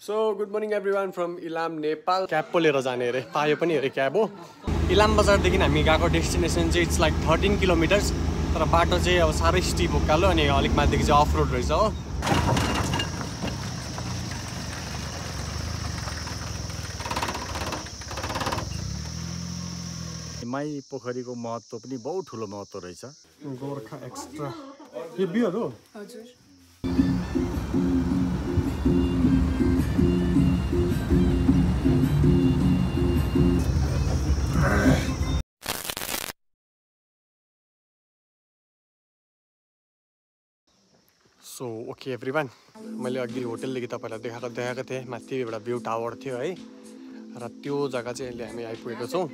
So good morning everyone from Ilam Nepal cab पो लिएर जाने अरे। पायो पनि अरे क्याब हो। इलाम बजारदेखि हामी गएको डेस्टिनेसन चाहिँ इट्स लाइक थर्टिन किलोमिटर्स तर बाटो चाहिँ अब साह्रै स्टिप उकालो अनि अलिक माथिदेखि चाहिँ अफ रोड रहेछ हो। माई पोखरीको महत्त्व पनि बहुत ठुलो महत्त्व रहेछ। गोर्खा एक्स्ट्रा यो बिउहरू हजुर। सो ओके एभ्री वान मैले अघि होटलदेखि तपाईँलाई देखाएको देखाएको थिएँ। माथि एउटा भ्यू टावर थियो है। र त्यो जग्गा चाहिँ अहिले हामी आइपुगेको छौँ।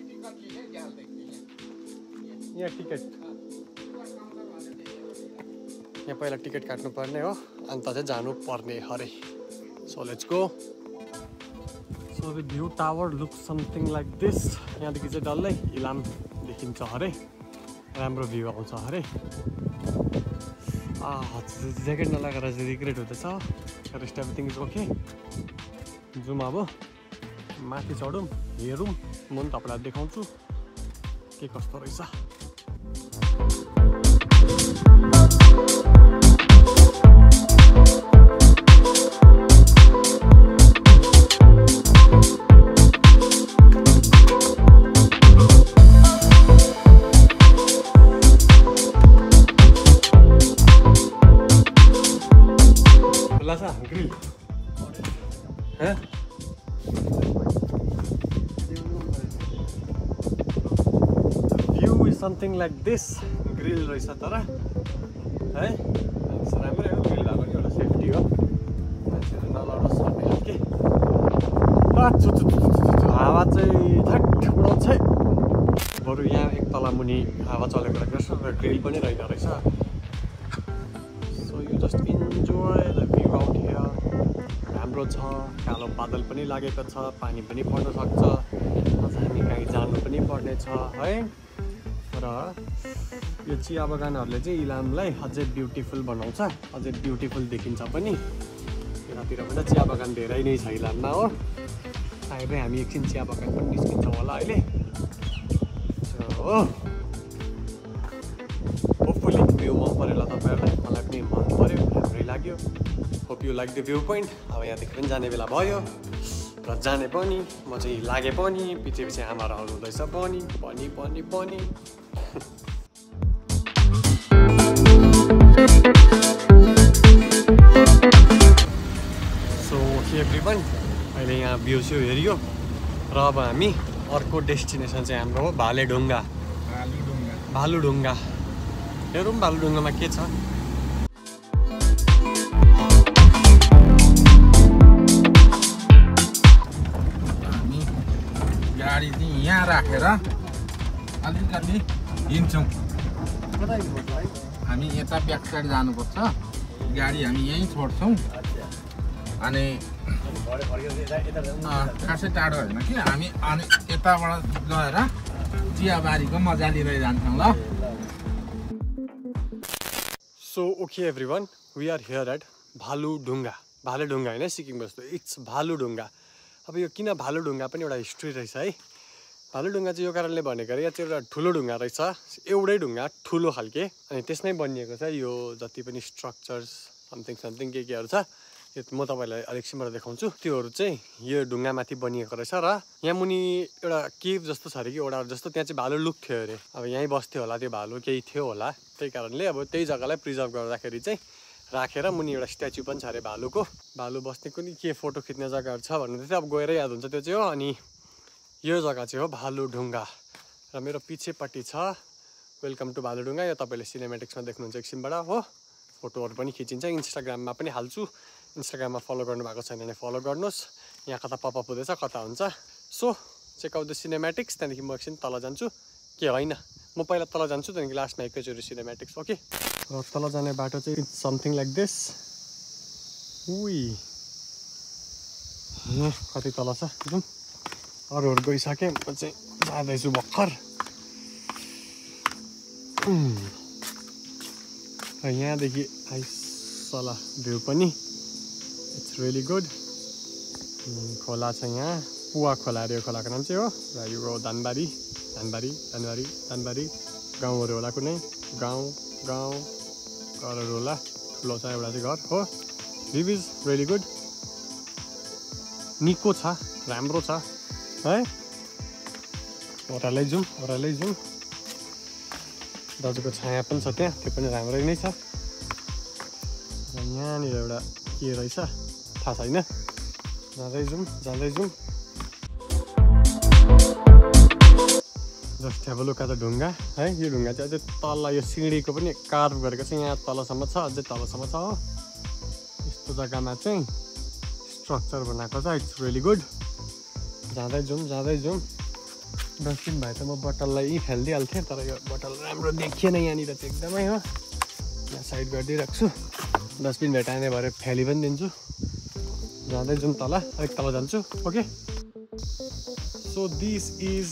यहाँ टिकट। यहाँ पहिला टिकट काट्नुपर्ने हो अन्त चाहिँ जानुपर्ने हरे। So let's go so view tower look something like this यहाँदेखि चाहिँ डल्लै इलाम देखिन्छ हरे। राम्रो भ्यू आउँछ हरे। ज्याकेट नलागेर चाहिँ रिग्रेट हुँदैछ रेस्ट एभ्रिथिङ इज ओके जाउँ अब माथि चढौँ हेरौँ म पनि तपाईँलाई देखाउँछु के कस्तो रहेछ समथिङ लाइक दिस ग्रिल रहेछ तर है राम्रै हो ग्रिल भएको नि एउटा सेफ्टी हो मान्छेहरू नलडोस् भन्ने चु, हावा चाहिँ ठ्याट उडाउँछ। बरु यहाँ एक तला मुनि हावा चलेको रहेछ र ग्रिल पनि रहेको रहेछ so you just enjoy the view out here राम्रो छ कालो बादल पनि लागेको छ पानी पनि पर्न सक्छ। अझ हामी कहीँ जानु पनि पर्ने छ है? र यो चिया बगानहरूले चाहिँ इलामलाई अझै ब्युटिफुल बनाउँछ। अझै ब्युटिफुल देखिन्छ पनि। यतातिर पनि चिया बगान धेरै नै छ इलाममा हो। सायदै हामी एकछिन चिया बगान पनि निस्किन्छौँ होला अहिले। हो होपफुली भ्यू मन पऱ्यो होला तपाईँहरूलाई। मलाई पनि मन पऱ्यो राम्रै लाग्यो। Hope you like the viewpoint अब यहाँदेखि पनि जाने बेला भयो। र जाने पनि म चाहिँ लागे पनि पछि पछि आमा रहनु हुँदैछ पनि पनि पनि पनि। सो ओके एभ्री वान अहिले यहाँ भ्यू स्यू हेरियो। र अब हामी अर्को डेस्टिनेसन चाहिँ हाम्रो हो भालेढुङ्गा। भालुढुङ्गा। हेरौँ भालुढुङ्गामा के छ? हामी गाडी चाहिँ यहाँ राखेर अलिकति हिँड्छौँ। हामी यता ब्याक साइड जानुपर्छ। गाडी हामी यहीँ छोड्छौँ। अनि अँ, खासै टाढो होइन कि? हामी अनि यताबाट गएर चियाबारीको मजा लिँदै जान्छौँ ल। So okay everyone we are here at Bhaludhunga Bhaledhunga होइन सिक्किम बस्दो इट्स भालुढुङ्गा अब यो किन भालुढुङ्गा पनि एउटा हिस्ट्री रहेछ है? भालुढुङ्गा चाहिँ यो कारणले भनेको अरे यहाँ चाहिँ एउटा ठुलो ढुङ्गा रहेछ। एउटै ढुङ्गा ठुलो खालके। अनि त्यसमै बनिएको छ यो जति पनि स्ट्रक्चर्स समथिङ समथिङ के केहरू छ। यो म तपाईँलाई अलिकछिनबाट देखाउँछु। त्योहरू चाहिँ यो ढुङ्गामाथि बनिएको रहेछ र यहाँ मुनि एउटा केभ जस्तो छ अरे कि एउटा जस्तो त्यहाँ चाहिँ भालु लुक थियो अरे। अब यहीँ बस्थ्यो होला त्यो भालु केही थियो होला। त्यही कारणले अब त्यही जग्गालाई प्रिजर्भ गर्दाखेरि चाहिँ राखेर मुनि एउटा स्ट्याचु पनि छ अरे भालुको। भालु बस्ने कुनै के फोटो खिच्ने जग्गाहरू छ भन्ने चाहिँ अब गएरै याद हुन्छ त्यो चाहिँ हो। अनि यो जग्गा चाहिँ हो भालुढुङ्गा र मेरो पछिपट्टि छ। Welcome to Bhaludhunga. यो तपाईँले सिनेमेटिक्समा देख्नुहुन्छ एकछिनबाट हो? फोटोहरू पनि खिचिन्छ। इन्स्टाग्राममा पनि हाल्छु। इन्स्टाग्राममा फलो गर्नुभएको छैन भने फलो गर्नुहोस्। यहाँ कता पपअप हुँदैछ कता हुन्छ। So check out the cinematics त्यहाँदेखि म एकछिन तल जान्छु। के होइन? म पहिला तल जान्छु त्यहाँदेखि लास्टमा एकैचोटि सिनेमेटिक्स ओके? र तल जाने बाटो चाहिँ इट्स समथिङ लाइक दिस उही कति तल छ? जाउँ अरूहरू गइसकेँ म चाहिँ जाँदैछु भर्खर। र यहाँदेखि आइसला भ्यू पनि। इट्स रियली गुड खोला छ यहाँ। पुवा खोला अरे खोलाको नाम चाहिँ हो। र यो धानबारी। धानबारी धानबारी धानबारी। गाउँहरू होला कुनै। गाउँ गाउँ। घरहरू होला। ठुलो छ एउटा चाहिँ घर हो। भ्यू इज रियली गुड निको छ राम्रो छ। है? ओह्रालै जाउँ ओह्रालै जाउँ दाजुको छाया पनि छ त्यहाँ त्यो पनि राम्रै नै छ। यहाँनिर एउटा के रहेछ? थाहा छैन। जाँदै जाउँ जाँदै जाउँ जस्ट अब लुका त ढुङ्गा है? यो ढुङ्गा चाहिँ अझै तल यो सिँढीको पनि कार्भ गरेको चाहिँ यहाँ तलसम्म छ अझै तलसम्म छ हो। यस्तो जग्गामा चाहिँ स्ट्रक्चर बनाएको छ इट्स रियली गुड। जाँदै जाउँ जाँदै जाउँ डस्टबिन भए त म बोतललाई यहीँ फालिदिइहाल्थेँ तर यो बोतल राम्रो देखिएन यहाँनिर चाहिँ एकदमै हो। यहाँ साइड गरिदिइरहेको छु डस्टबिन भेटाएन भएर फ्याली पनि दिन्छु। जाँदै जाउँ तल अलिक तल जान्छु okay? So this is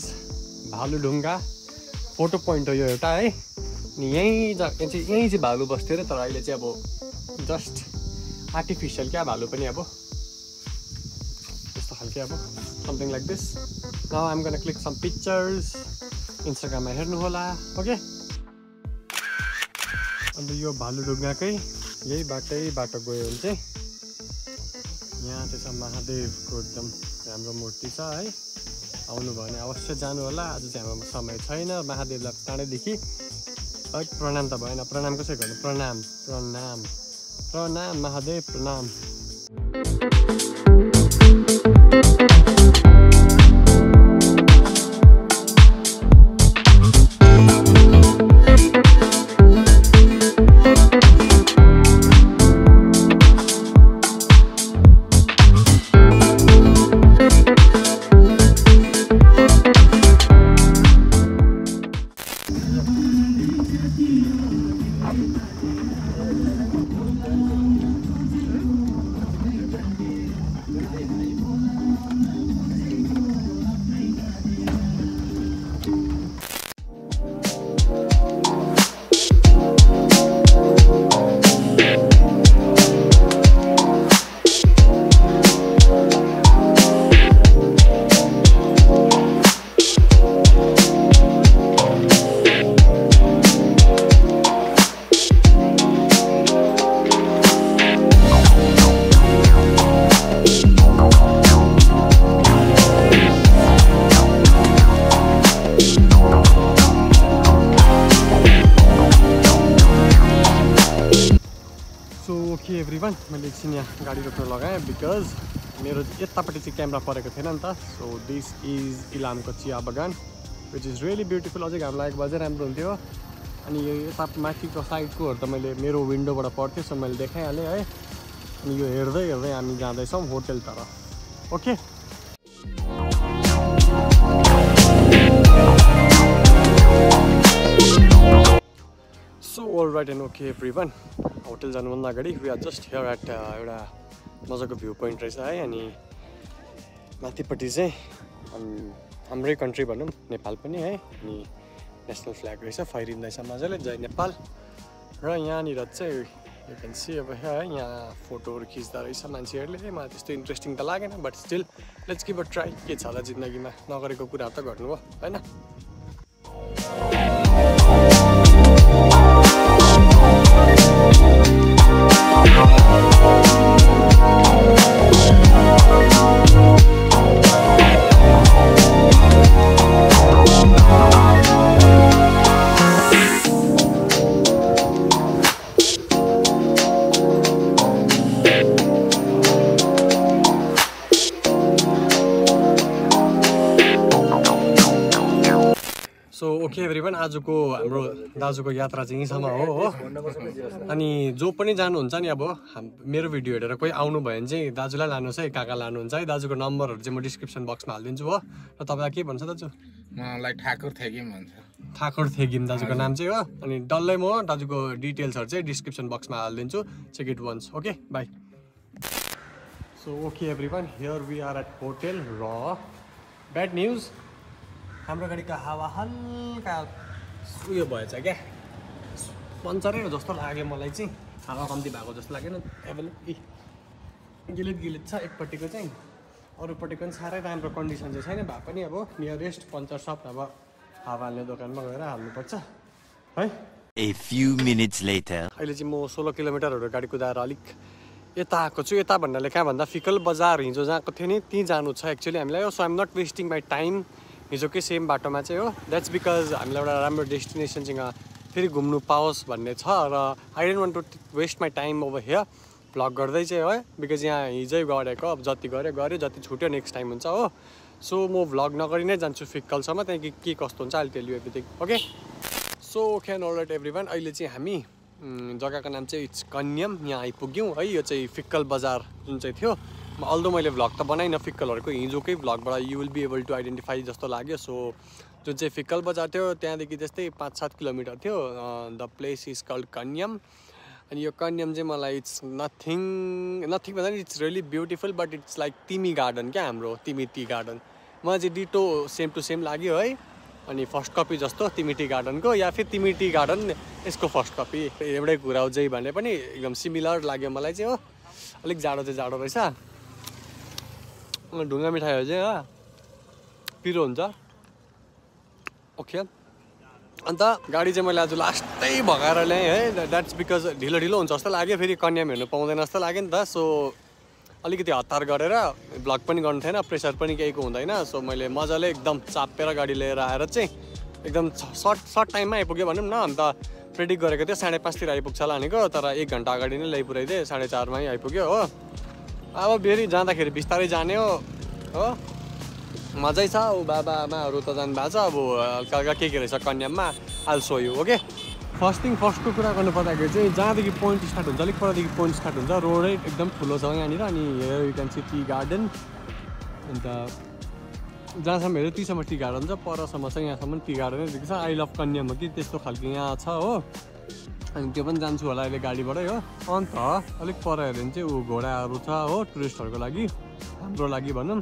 Bhaludhunga photo point हो यो एउटा है? अनि यहीँ ज यहाँ चाहिँ यहीँ चाहिँ भालु बस्थ्यो अरे तर अहिले चाहिँ अब जस्ट आर्टिफिसियल क्या भालु पनि अब। खालके अब something like this now I'm gonna click some pictures इन्स्टाग्राममा हेर्नु होला ओके अन्त यो भालुढुङ्गाकै यही बाटै बाटो गयो भने चाहिँ यहाँ चाहिँ छ महादेवको एकदम राम्रो मूर्ति छ है आउनुभयो भने अवश्य जानु होला आज चाहिँ हाम्रो समय छैन महादेवलाई टाढैदेखि है प्रणाम त भएन प्रणाम कसरी गर्नु प्रणाम प्रणाम प्रणाम महादेव प्रणाम thank you चाहिँ क्यामेरा परेको थिएन नि त। सो दिस इज इलामको चिया बगान विच इज रियली ब्युटिफुल अझै घाम लागेको चाहिँ राम्रो हुन्थ्यो। अनि यो यता माथिको साइडकोहरू त मैले मेरो विन्डोबाट पर्थ्यो सो मैले देखाइहालेँ है। अनि यो हेर्दै हेर्दै हामी जाँदैछौँ होटेलतिर okay so all right and okay everyone hotel जानुभन्दा अगाडि we are just here at एउटा मजाको भ्यू पोइन्ट रहेछ है। अनि माथिपट्टि चाहिँ हाम- हाम्रै कन्ट्री भनौँ नेपाल पनि है अनि नेसनल फ्ल्याग रहेछ फैरिँदैछ मजाले जय नेपाल। र यहाँनिर चाहिँ यु क्यान सी अब है यहाँ फोटोहरू खिच्दा रहेछ मान्छेहरूले मलाई त्यस्तो इन्ट्रेस्टिङ त लागेन but still let's give a try के छ होला जिन्दगीमा नगरेको कुराहरू त गर्नु हो होइन? सो ओके एभ्री वान आजको हाम्रो दाजुको यात्रा चाहिँ यहीँसम्म हो हो। अनि जो पनि जानुहुन्छ नि अब हाम मेरो भिडियो हेरेर कोही आउनु भयो भने चाहिँ दाजुलाई लानुहोस् है काका लानुहुन्छ है। दाजुको नम्बरहरू चाहिँ म डिस्क्रिप्सन बक्समा हालिदिन्छु हो। र तपाईँलाई के भन्छ दाजु? मलाई ठाकुर थेगिम भन्छ। ठाकुर थेगिम दाजुको नाम चाहिँ हो। अनि डल्लै म दाजुको डिटेल्सहरू चाहिँ डिस्क्रिप्सन बक्समा हालिदिन्छु। Check it once okay bye so okay everyone here we are at hotel र ब्याड न्युज हाम्रो गाडीको हावा हल्का उयो भएछ क्या। पन्चरै हो जस्तो लाग्यो मलाई चाहिँ। हावा कम्ती भएको जस्तो लागेन। ए गिलित गिलित छ एकपट्टिको चाहिँ। अरूपट्टिको पनि साह्रै राम्रो कन्डिसन चाहिँ छैन। भए पनि अब नियरेस्ट पङ्चर सप अब हावा हाल्ने दोकानमा गएर हाल्नुपर्छ। है? A few minutes later. अहिले चाहिँ म सोह्र किलोमिटरहरू गाडी कुदाएर अलिक यता आएको छु। यता भन्नाले कहाँ भन्दा फिकल बजार हिजो जहाँको थियो नि त्यहीँ जानु छ। एक्चुअली हामीलाई so I'm not wasting my time हिजोकै same बाटोमा चाहिँ हो. द्याट्स बिकज हामीलाई एउटा राम्रो डेस्टिनेसनसँग फेरि घुम्नु पाओस् भन्ने छ र I don't want to waste my time over here vlog गर्दै चाहिँ है बिकज यहाँ हिजै गरेको अब जति गऱ्यो गऱ्यो जति छुट्यो नेक्स्ट टाइम हुन्छ हो. सो म भ्लग नगरी नै जान्छु फिक्कलसम्म त्यहाँदेखि के कस्तो हुन्छ अहिले tell you everything okay so can alert everyone अहिले चाहिँ हामी जग्गाको नाम चाहिँ इट्स कन्यम यहाँ आइपुग्यौँ। है यो चाहिँ फिक्कल बजार जुन चाहिँ थियो। अल्दो मैले भ्लग त बनाइनँ फिक्कलहरूको हिजोकै भ्लगबाट you will be able to identify जस्तो लाग्यो. सो जुन चाहिँ फिक्कल बजार थियो त्यहाँदेखि त्यस्तै पाँच सात किलोमिटर थियो the place is called Kanyam अनि यो कन्यम चाहिँ मलाई इट्स नथिङ नथिङ भन्दा it's really beautiful but it's like तिमी गार्डन क्या हाम्रो तिमी टी गार्डन मलाई चाहिँ डिटो सेम टु सेम लाग्यो है। अनि फर्स्ट कपी जस्तो तिमी टी गार्डनको या फिर तिमी टी गार्डन यसको फर्स्ट कपी एउटै कुरा हो भने पनि एकदम सिमिलर लाग्यो मलाई चाहिँ हो। अलिक जाडो चाहिँ जाडो रहेछ। ढुङ्गा मिठाईहरू चाहिँ हो पिरो हुन्छ ओके अन्त गाडी चाहिँ मैले आज लास्टै भगाएर ल्याएँ है द्याट्स बिकज ढिलो ढिलो हुन्छ जस्तो लाग्यो फेरि कन्याम हेर्नु पाउँदैन जस्तो लाग्यो नि त. सो अलिकति हतार गरेर भ्लग पनि गर्नु थिएन प्रेसर पनि केहीको हुँदैन. सो मैले मजाले एकदम चापेर गाडी लिएर आएर चाहिँ एकदम सर्ट सर्ट टाइममा आइपुग्यो भनौँ न। अन्त प्रेडिक्ट गरेको थियो साढे पाँचतिर आइपुग्छ होला भनेको तर एक घन्टा अगाडि नै ल्याइपुऱ्याइदिएँ साढे चारमै आइपुग्यो हो। अब फेरि जाँदाखेरि बिस्तारै जाने हो हो? मजै छ ऊ बाबा आमाहरू त जानु भएको छ अब हल्का हल्का के के रहेछ कन्याममा? Also you okay first thing फर्स्टको कुरा गर्नु पर्दाखेरि चाहिँ जहाँदेखि पोइन्ट स्टार्ट हुन्छ अलिक परदेखि पोइन्ट स्टार्ट हुन्छ रोडै एकदम ठुलो छ यहाँनिर अनि you can see tea garden अन्त जहाँसम्म हेऱ्यो तीसम्म टी गार्डन छ परसम्म चाहिँ यहाँसम्म टी गार्डनै देख्छ आई लभ कन्याम हो कि त्यस्तो खालको यहाँ छ हो। अनि त्यो पनि जान्छु होला अहिले गाडीबाटै हो। अन्त अलिक पर हेऱ्यो भने चाहिँ ऊ घोडाहरू छ हो टुरिस्टहरूको लागि। हाम्रो लागि भनौँ।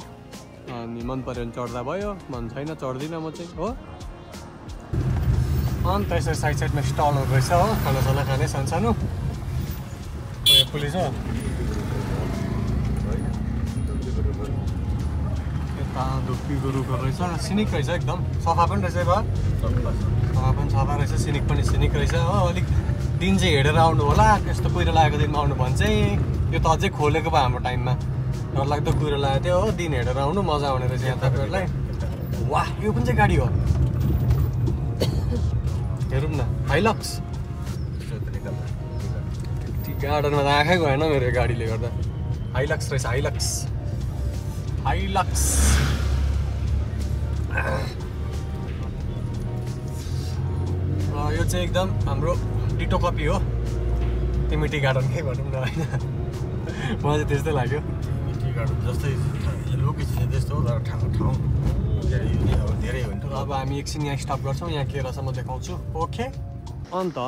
अनि मन पऱ्यो भने चढ्दा भयो मन छैन चढ्दिनँ म चाहिँ हो। अन्त यसरी साइड साइडमा स्टलहरू रहेछ हो खानासाना खाने सानसानो पुलिस हो। यता धुप्पीको रुखहरू रहेछ सिनिक रहेछ एकदम। सफा पनि रहेछ भयो सफा पनि सफा रहेछ सिनिक पनि सिनिक रहेछ हो अलिक दिन चाहिँ हिँडेर आउनु होला। त्यस्तो कुहिरो लागेको दिनमा आउनु भने चाहिँ यो त अझै खोलेको भयो हाम्रो टाइममा। डरलाग्दो कुहिरो लागेको थियो हो। दिन हिँडेर आउनु मजा आउने रहेछ यहाँ तपाईँहरूलाई। वाह यो कुन चाहिँ गाडी हो? हेरौँ न। हाइलक्स गार्डनमा त आँखै गएन मेरो गाडीले गर्दा। हाइलक्स रहेछ हाइलक्स हाइलक्स यो चाहिँ एकदम हाम्रो डिटो कपी हो तिमी टी गार्डनकै भनौँ न होइन मलाई चाहिँ त्यस्तै लाग्यो। टी गार्डन जस्तै लोकेसन त्यस्तो हो तर ठाउँ ठाउँ धेरै अब धेरै हुन्छ अब हामी एकछिन यहाँ स्टप गर्छौँ यहाँ केरासम्म देखाउँछु। ओके। अन्त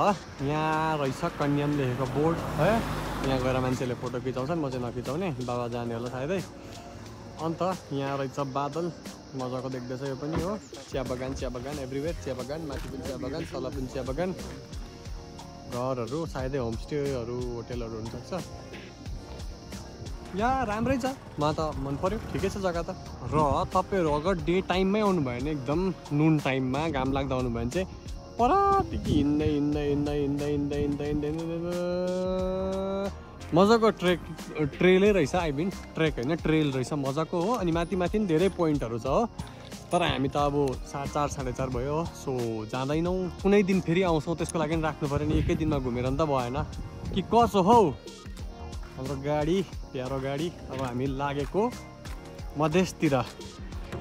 यहाँ रहेछ कन्याम लेखेको बोर्ड है? यहाँ गएर मान्छेले फोटो खिचाउँछन् म चाहिँ नखिचाउने बाबा जाने होला सायदै अन्त यहाँ रहेछ बादल मजाको देख्दैछ यो पनि हो। चिया बगान चिया बगान एभ्रिवेयर चिया बगान माथि पनि चिया बगान तल पनि चिया बगान। घरहरू सायदै होमस्टेहरू होटेलहरू हुनसक्छ। या राम्रै छ। मलाई त मन पऱ्यो ठिकै छ जग्गा त। र तपाईँहरू अगर डे टाइममै आउनुभयो भने एकदम नुन टाइममा घाम लाग्दा आउनुभयो भने चाहिँ परदेखि हिँड्दै हिँड्दै हिँड्दै हिँड्दै हिँड्दै हिँड्दै हिँड्दै हिँड्दै मजाको ट्रेक ट्रेलै रहेछ आई मिन ट्रेक होइन ट्रेल रहेछ मजाको हो। अनि माथि माथि पनि धेरै पोइन्टहरू छ हो। तर हामी त अब सा चार साढे चार भयो सो जाँदैनौँ। कुनै दिन फेरि आउँछौँ त्यसको लागि पनि राख्नु पऱ्यो नि। एकै दिनमा घुमेर नि त भएन। कि कसो हौ? हाम्रो गाडी प्यारो गाडी अब हामी लागेको मधेसतिर।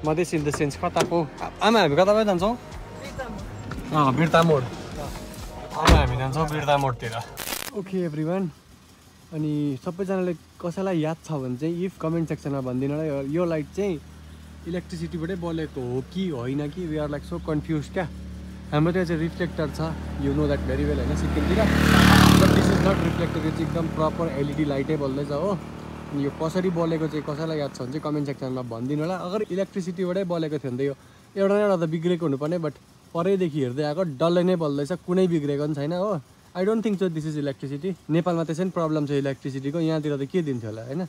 मधेस इन द सेन्स कताको? आमा हामी कता पो जान्छौँ? बिर्ता मोड आमा हामी जान्छौँ बिर्ता मोडतिर ओके एभ्री वान अनि सबैजनाले कसैलाई याद छ भने चाहिँ इफ कमेन्ट सेक्सनमा भनिदिनु होला। यो लाइट चाहिँ इलेक्ट्रिसिटीबाटै बलेको हो कि होइन कि? We are like so confuse क्या? हाम्रो त्यहाँ चाहिँ रिफ्लेक्टर छ। You know that very well होइन? सिक्किमतिर। But this is not reflector यो चाहिँ एकदम प्रपर एलइडी लाइटै बल्दैछ हो। यो कसरी बलेको चाहिँ कसैलाई याद छ भने चाहिँ कमेन्ट सेक्सनमा भनिदिनु होला। अगर इलेक्ट्रिसिटीबाटै बलेको थियो भने त यो एउटा न एउटा त बिग्रेको हुनुपर्ने बट परैदेखि हेर्दै आएको डल्लै नै बल्दैछ। कुनै बिग्रेको पनि छैन हो। I don't think so this is electricity नेपालमा त्यसै पनि प्रब्लम छ इलेक्ट्रिसिटीको। यहाँतिर त के दिन्थ्यो होला होइन?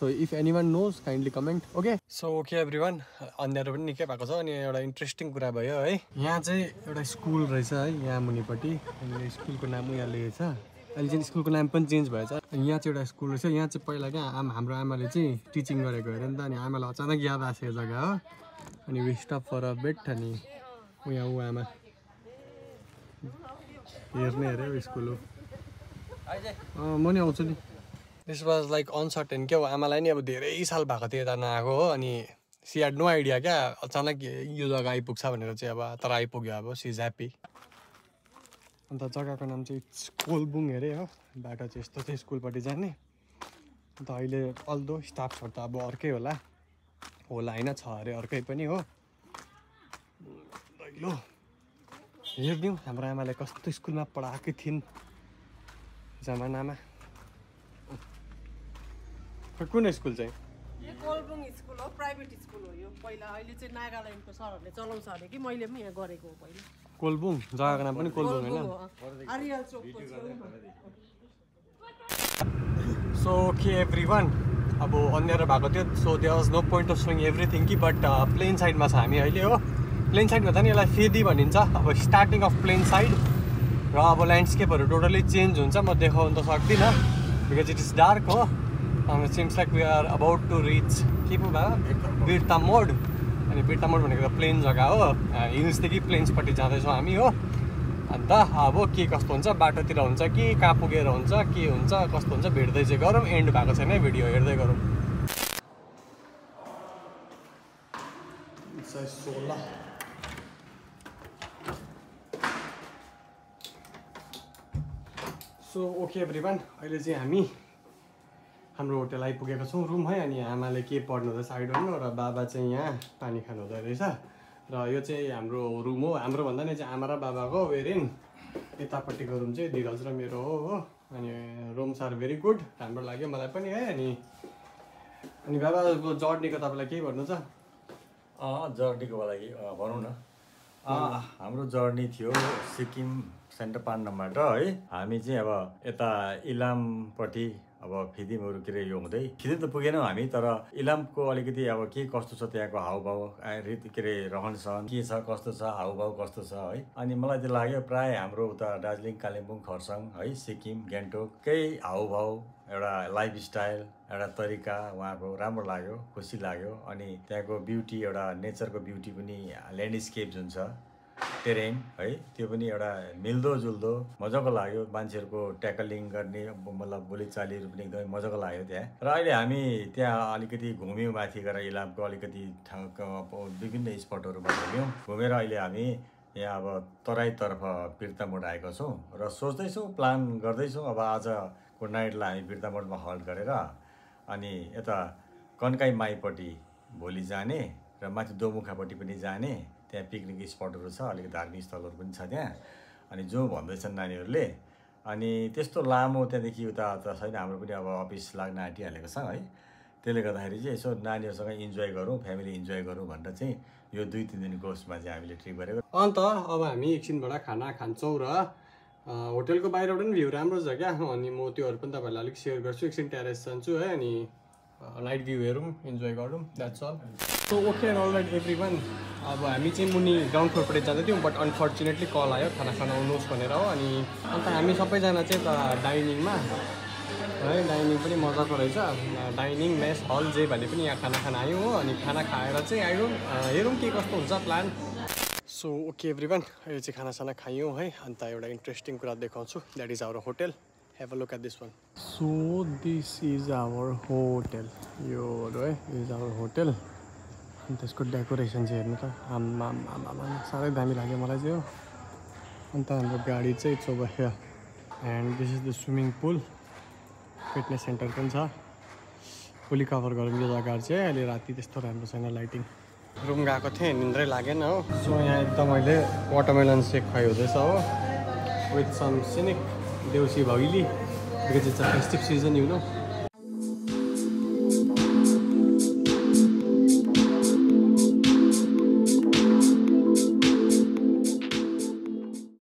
So if anyone knows kindly comment okay so okay everyone अँध्यारो पनि निकै भएको छ अनि एउटा इन्ट्रेस्टिङ कुरा भयो है। यहाँ चाहिँ एउटा स्कुल रहेछ है यहाँ मुनिपट्टि। अनि स्कुलको नाम यहाँ लेखेको छ। अहिले चाहिँ स्कुलको नाम पनि चेन्ज भएछ। यहाँ चाहिँ एउटा स्कुल रहेछ। यहाँ चाहिँ पहिला क्या आमा हाम्रो आमाले चाहिँ टिचिङ गरेको अरे नि त। अनि आमालाई अचानक याद आएको यो जग्गा हो। अनि we stop for a bit अनि यहाँ ऊ आमा। हेर्ने अरे स्कुल हो। म नि आउँछु नि। दिस वाज लाइक अनसर्टेन क्या हो? आमालाई नि अब धेरै साल भएको थियो यता नआएको हो अनि सी ह्याड नो आइडिया क्या। अचानक यो जग्गा आइपुग्छ भनेर चाहिँ अब तर आइपुग्यो अब सी इज ह्याप्पी अन्त जग्गाको नाम चाहिँ कोलबुङ अरे हो। बाटो चाहिँ यस्तो चाहिँ स्कुलपट्टि जाने। अन्त अहिले अल्दो स्टाफहरू त अब अर्कै होला। होला होइन छ अरे अर्कै पनि हो। दैलो। हेरिदिउँ हाम्रो आमाले कस्तो स्कुलमा पढाएकै थिइन्। जमानामा कुन स्कुल चाहिँ? यो कोलबुङ स्कुल हो प्राइभेट स्कुल हो यो पहिला। अहिले चाहिँ नागाल्यान्डको सरहरूले चलाउँछ अरे कि मैले पनि यहाँ गरेको हो पहिला। कोलबुङ? जग्गाको नाम पनि कोलबुङ होइन। सो के एभ्री वान अब अँध्यारो भएको थियो। So there was no point of showing everything कि बट प्लेन साइडमा छ हामी अहिले हो। प्लेन साइड भन्दा नि यसलाई फेदी भनिन्छ। अब स्टार्टिङ अफ प्लेन साइड र अब ल्यान्डस्केपहरू टोटली चेन्ज हुन्छ। म देखाउनु त सक्दिनँ। बिकज इट इज डार्क हो। Seems like we are about to reach के पो भयो बिर्ता मोड अनि बिर्ता मोड भनेको त प्लेन जग्गा हो। हिल्सदेखि प्लेन्सपट्टि जाँदैछौँ हामी हो। अन्त अब के कस्तो हुन्छ? बाटोतिर हुन्छ कि? कहाँ पुगेर हुन्छ? के हुन्छ? कस्तो हुन्छ? भेट्दै चाहिँ गरौँ। एन्ड भएको छैन भिडियो हेर्दै गरौँ। सोह्र सो ओके एभ्री वान अहिले चाहिँ हामी हाम्रो होटल आइपुगेको छौँ रुम है अनि आमाले के पढ्नु हुँदैछ आइडोन्ट नो र बाबा चाहिँ यहाँ पानी खानु हुँदो रहेछ। र यो चाहिँ हाम्रो रुम हो हाम्रो भन्दा नि चाहिँ आमा र बाबाको वेरिन यतापट्टिको रुम चाहिँ धीरज र मेरो हो हो। अनि रुम्स आर भेरी गुड राम्रो लाग्यो मलाई पनि है अनि अनि बाबाको जर्नीको तपाईँलाई केही भन्नु छ? अँ जर्नीको लागि भनौँ न। अँ, हाम्रो जर्नी थियो सिक्किम सेन्टर पाण्डमबाट है हामी चाहिँ अब यता इलामपट्टि अब फिदिमहरू के अरे यो हुँदै फिदिम त पुगेनौँ हामी तर इलामको अलिकति अब के कस्तो छ त्यहाँको हाउभाउ? रीति के अरे रहन सहन के छ कस्तो छ हाउभाउ कस्तो छ है? अनि मलाई चाहिँ लाग्यो प्राय हाम्रो उता दार्जिलिङ कालिम्पोङ खरसाङ है सिक्किम गान्तोककै हाउभाउ एउटा लाइफस्टाइल एउटा तरिका उहाँको राम्रो लाग्यो खुसी लाग्यो। अनि त्यहाँको ब्युटी एउटा नेचरको ब्युटी पनि ल्यान्डस्केप जुन छ टेरेन है? त्यो पनि एउटा मिल्दोजुल्दो मजाको लाग्यो। मान्छेहरूको ट्याकलिङ गर्ने मतलब बोलीचालीहरू पनि एकदमै मजाको लाग्यो त्यहाँ। र अहिले हामी त्यहाँ अलिकति घुम्यौँ माथि गएर इलामको अलिकति विभिन्न स्पटहरूमा घुम्यौँ। घुमेर अहिले हामी यहाँ अब तराईतर्फ बिर्तामोड आएका छौँ र सोच्दैछौँ प्लान गर्दैछौँ। अब आजको नाइटलाई हामी बिर्तामोडमा हल्ट गरेर अनि यता कन्काई माईपट्टि भोलि जाने र माथि दोमुखापट्टि पनि जाने। त्यहाँ पिकनिक स्पटहरू छ अलिकति धार्मिक स्थलहरू पनि छ त्यहाँ। अनि जो भन्दैछन् नानीहरूले अनि त्यस्तो लामो त्यहाँदेखि उता त छैन हाम्रो पनि अब अफिस लाग्न आँटिहालेको छ है। त्यसले गर्दाखेरि चाहिँ यसो नानीहरूसँग इन्जोय गरौँ फ्यामिली इन्जोय गरौँ भनेर चाहिँ यो दुई तिन दिनको उसमा चाहिँ हामीले ट्रिप गरेको। अन्त अब हामी एकछिनबाट खाना खान्छौँ र होटेलको बाहिरबाट पनि भ्यू राम्रो छ क्या। अनि म त्योहरू पनि तपाईँहरूलाई अलिक सेयर गर्छु एकछिन टेरेस जान्छु है अनि नाइट भ्यू हेरौँ इन्जोय गरौँ that's all so okay and all right everyone अब हामी चाहिँ मुनि ग्राउन्ड फ्लोरपट्टि जाँदै थियौँ बट अनफर्चुनेटली कल आयो खाना खान आउनुहोस् भनेर हो अनि अन्त हामी सबैजना चाहिँ त डाइनिङमा है डाइनिङ पनि मजाको रहेछ। डाइनिङ मेस हल जे भने पनि यहाँ खाना खान आयौँ हो अनि खाना खाएर चाहिँ आयौँ। हेरौँ के कस्तो हुन्छ plan so okay everyone अहिले चाहिँ खानासाना खायौँ है अन्त एउटा इन्ट्रेस्टिङ कुरा देखाउँछु। That is our hotel have a look at this one so this is our hotel योहरू है इज आवर होटेल त्यसको डेकोरेसन चाहिँ हेर्नु त आम्मा आम्मा साह्रै दामी लाग्यो मलाई चाहिँ हो। अन्त हाम्रो गाडी चाहिँ here and this is the swimming pool fitness centre पनि छ। फुल्ली कभर गरौँ यो जग्गाहरू चाहिँ अहिले राति त्यस्तो राम्रो छैन लाइटिङ रुम गएको थिएँ निन्द्रै लागेन हो। सो यहाँ एकदम अहिले वाटरमेलन सेक खुवाइ हुँदैछ हो। With some scenic Deusi Bhaili because it's a festive season you know